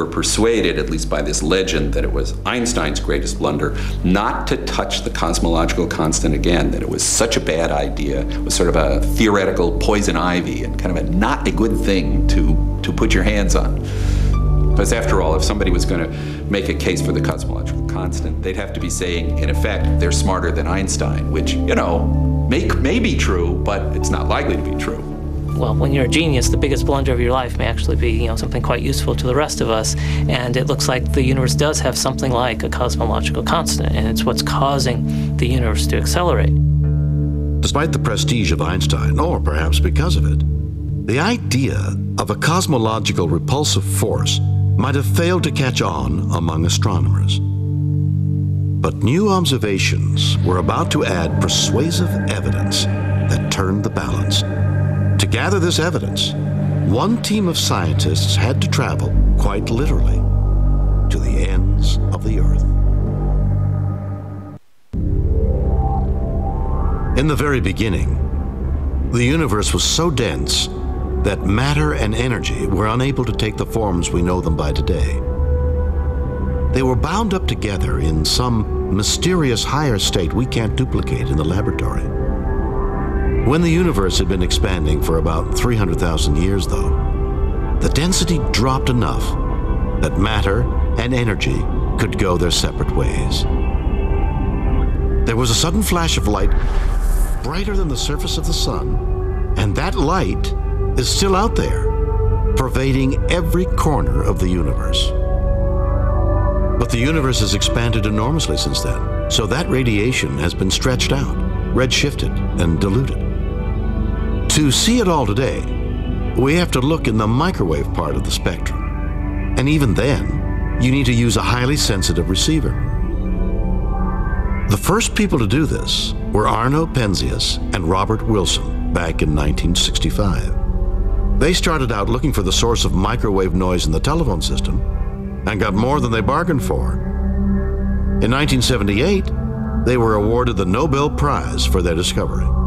were persuaded, at least by this legend, that it was Einstein's greatest blunder, not to touch the cosmological constant again, that it was such a bad idea, it was sort of a theoretical poison ivy and kind of a not a good thing to, to put your hands on. Because after all, if somebody was going to make a case for the cosmological constant, they'd have to be saying, in effect, they're smarter than Einstein, which, you know, may, may be true, but it's not likely to be true well, when you're a genius, the biggest blunder of your life may actually be, you know, something quite useful to the rest of us. And it looks like the universe does have something like a cosmological constant, and it's what's causing the universe to accelerate. Despite the prestige of Einstein, or perhaps because of it, the idea of a cosmological repulsive force might have failed to catch on among astronomers. But new observations were about to add persuasive evidence that turned the balance. To gather this evidence, one team of scientists had to travel, quite literally, to the ends of the earth. In the very beginning, the universe was so dense that matter and energy were unable to take the forms we know them by today. They were bound up together in some mysterious higher state we can't duplicate in the laboratory. When the universe had been expanding for about 300,000 years, though, the density dropped enough that matter and energy could go their separate ways. There was a sudden flash of light brighter than the surface of the sun, and that light is still out there, pervading every corner of the universe. But the universe has expanded enormously since then, so that radiation has been stretched out, redshifted, and diluted. To see it all today, we have to look in the microwave part of the spectrum. And even then, you need to use a highly sensitive receiver. The first people to do this were Arno Penzias and Robert Wilson back in 1965. They started out looking for the source of microwave noise in the telephone system and got more than they bargained for. In 1978, they were awarded the Nobel Prize for their discovery.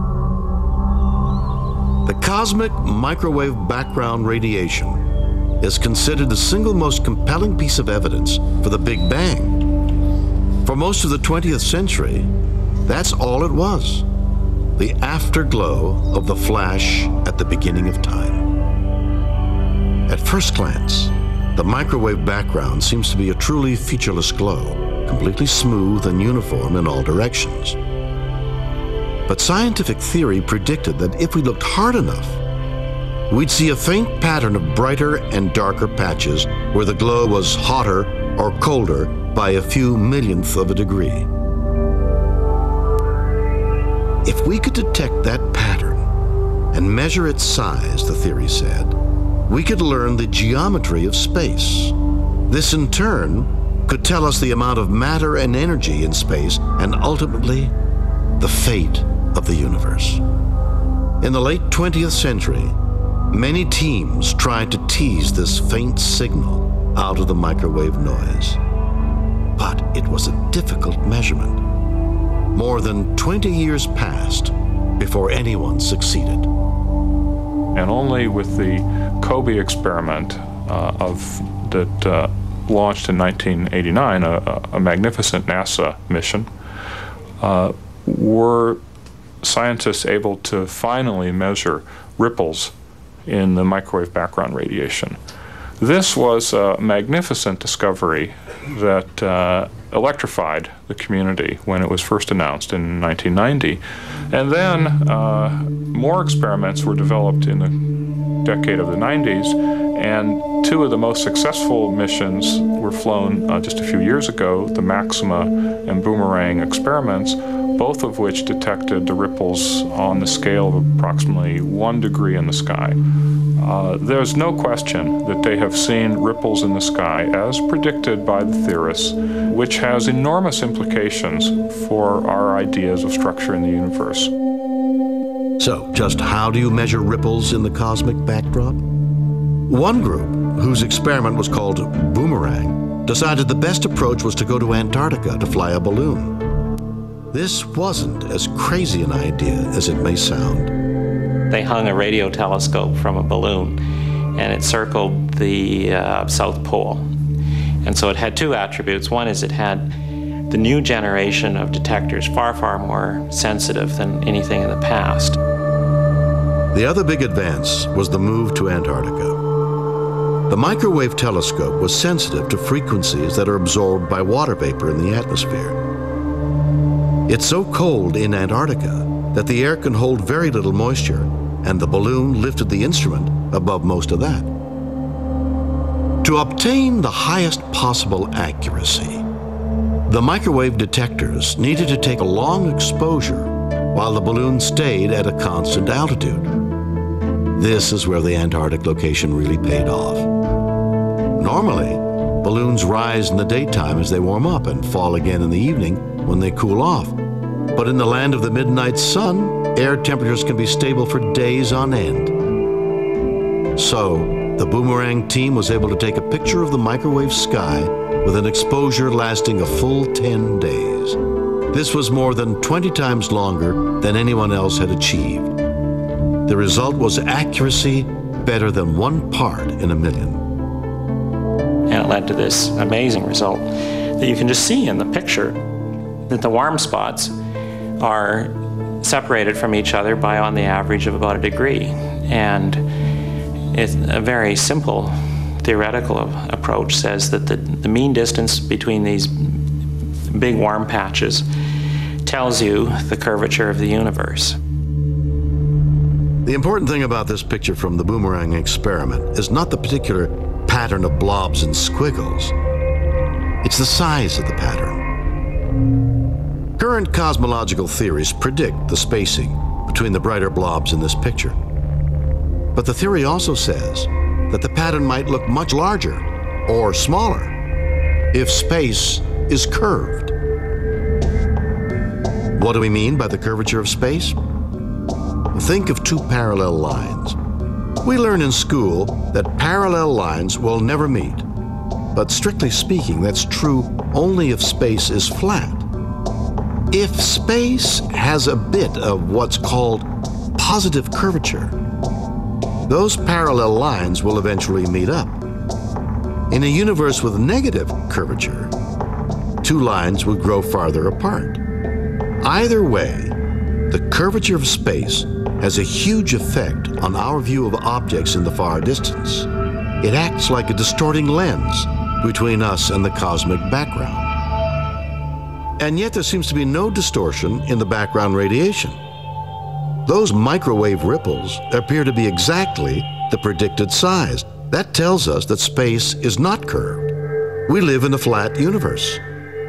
The cosmic microwave background radiation is considered the single most compelling piece of evidence for the Big Bang. For most of the 20th century, that's all it was the afterglow of the flash at the beginning of time. At first glance, the microwave background seems to be a truly featureless glow, completely smooth and uniform in all directions. But scientific theory predicted that if we looked hard enough, we'd see a faint pattern of brighter and darker patches where the glow was hotter or colder by a few millionth of a degree. If we could detect that pattern and measure its size, the theory said, we could learn the geometry of space. This in turn could tell us the amount of matter and energy in space and ultimately the fate of the universe. In the late 20th century, many teams tried to tease this faint signal out of the microwave noise. But it was a difficult measurement. More than 20 years passed before anyone succeeded. And only with the COBE experiment uh, of that uh, launched in 1989, a, a magnificent NASA mission, uh, were scientists able to finally measure ripples in the microwave background radiation. This was a magnificent discovery that uh, electrified the community when it was first announced in 1990. And then uh, more experiments were developed in the decade of the 90s, and two of the most successful missions were flown uh, just a few years ago the Maxima and Boomerang experiments both of which detected the ripples on the scale of approximately one degree in the sky. Uh, there's no question that they have seen ripples in the sky as predicted by the theorists, which has enormous implications for our ideas of structure in the universe. So, just how do you measure ripples in the cosmic backdrop? One group, whose experiment was called Boomerang, decided the best approach was to go to Antarctica to fly a balloon. This wasn't as crazy an idea as it may sound. They hung a radio telescope from a balloon and it circled the uh, South Pole. And so it had two attributes. One is it had the new generation of detectors far, far more sensitive than anything in the past. The other big advance was the move to Antarctica. The microwave telescope was sensitive to frequencies that are absorbed by water vapor in the atmosphere. It's so cold in Antarctica that the air can hold very little moisture, and the balloon lifted the instrument above most of that. To obtain the highest possible accuracy, the microwave detectors needed to take a long exposure while the balloon stayed at a constant altitude. This is where the Antarctic location really paid off. Normally, balloons rise in the daytime as they warm up and fall again in the evening when they cool off. But in the land of the midnight sun, air temperatures can be stable for days on end. So, the Boomerang team was able to take a picture of the microwave sky with an exposure lasting a full 10 days. This was more than 20 times longer than anyone else had achieved. The result was accuracy better than one part in a million. And it led to this amazing result that you can just see in the picture that the warm spots are separated from each other by on the average of about a degree. And it's a very simple theoretical approach says that the, the mean distance between these big warm patches tells you the curvature of the universe. The important thing about this picture from the boomerang experiment is not the particular pattern of blobs and squiggles. It's the size of the pattern. Current cosmological theories predict the spacing between the brighter blobs in this picture. But the theory also says that the pattern might look much larger or smaller if space is curved. What do we mean by the curvature of space? Think of two parallel lines. We learn in school that parallel lines will never meet. But strictly speaking, that's true only if space is flat. If space has a bit of what's called positive curvature, those parallel lines will eventually meet up. In a universe with negative curvature, two lines would grow farther apart. Either way, the curvature of space has a huge effect on our view of objects in the far distance. It acts like a distorting lens between us and the cosmic background. And yet there seems to be no distortion in the background radiation. Those microwave ripples appear to be exactly the predicted size. That tells us that space is not curved. We live in a flat universe.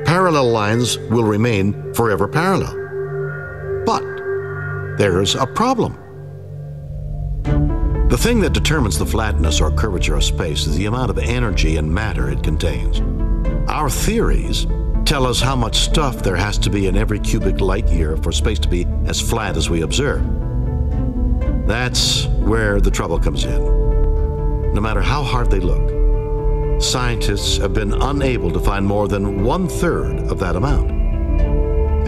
Parallel lines will remain forever parallel. There's a problem. The thing that determines the flatness or curvature of space is the amount of energy and matter it contains. Our theories tell us how much stuff there has to be in every cubic light year for space to be as flat as we observe. That's where the trouble comes in. No matter how hard they look, scientists have been unable to find more than one third of that amount.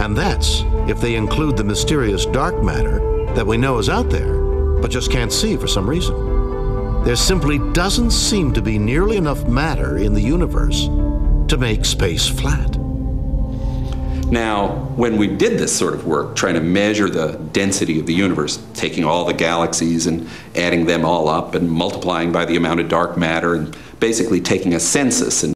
And that's if they include the mysterious dark matter that we know is out there, but just can't see for some reason. There simply doesn't seem to be nearly enough matter in the universe to make space flat. Now, when we did this sort of work, trying to measure the density of the universe, taking all the galaxies and adding them all up and multiplying by the amount of dark matter and basically taking a census and